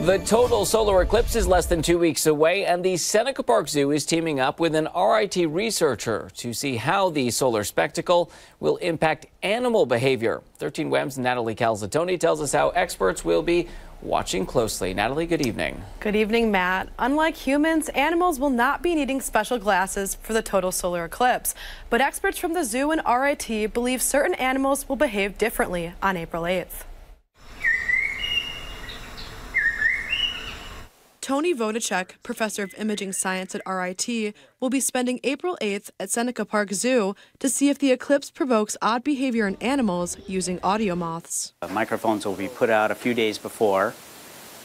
The total solar eclipse is less than two weeks away, and the Seneca Park Zoo is teaming up with an RIT researcher to see how the solar spectacle will impact animal behavior. 13 WHAM's Natalie Calzatoni tells us how experts will be watching closely. Natalie, good evening. Good evening, Matt. Unlike humans, animals will not be needing special glasses for the total solar eclipse. But experts from the zoo and RIT believe certain animals will behave differently on April 8th. Tony Vodacek, professor of imaging science at RIT, will be spending April 8th at Seneca Park Zoo to see if the eclipse provokes odd behavior in animals using AudioMoths. Microphones will be put out a few days before,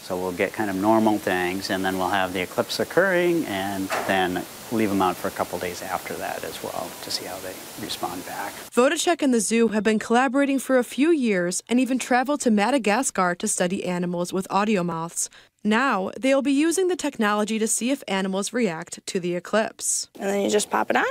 so we'll get kind of normal things, and then we'll have the eclipse occurring, and then leave them out for a couple days after that as well to see how they respond back. Vodacek and the zoo have been collaborating for a few years and even traveled to Madagascar to study animals with AudioMoths. Now, they'll be using the technology to see if animals react to the eclipse. And then you just pop it on.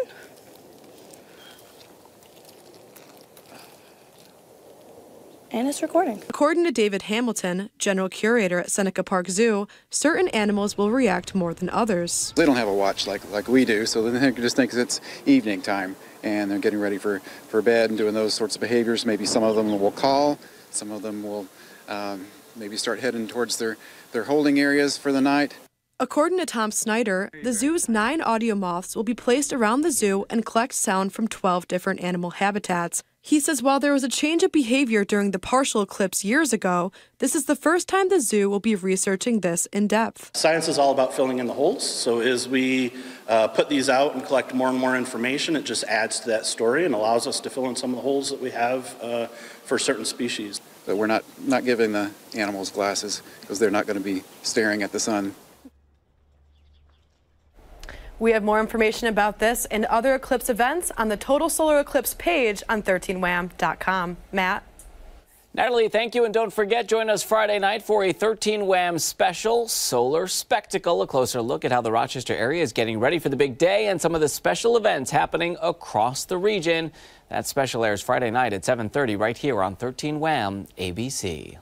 And it's recording. According to David Hamilton, general curator at Seneca Park Zoo, certain animals will react more than others. They don't have a watch like, like we do, so they just think it's evening time and they're getting ready for, for bed and doing those sorts of behaviors. Maybe some of them will call, some of them will um, maybe start heading towards their, their holding areas for the night. According to Tom Snyder, the zoo's nine AudioMoths will be placed around the zoo and collect sound from 12 different animal habitats. He says while there was a change of behavior during the partial eclipse years ago, this is the first time the zoo will be researching this in depth. Science is all about filling in the holes. So as we uh, put these out and collect more and more information, it just adds to that story and allows us to fill in some of the holes that we have uh, for certain species. But we're not, not giving the animals glasses because they're not going to be staring at the sun. We have more information about this and other eclipse events on the Total Solar Eclipse page on 13wham.com. Matt? Natalie, thank you. And don't forget, join us Friday night for a 13 Wham special solar spectacle. A closer look at how the Rochester area is getting ready for the big day and some of the special events happening across the region. That special airs Friday night at 7:30 right here on 13 Wham ABC.